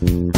you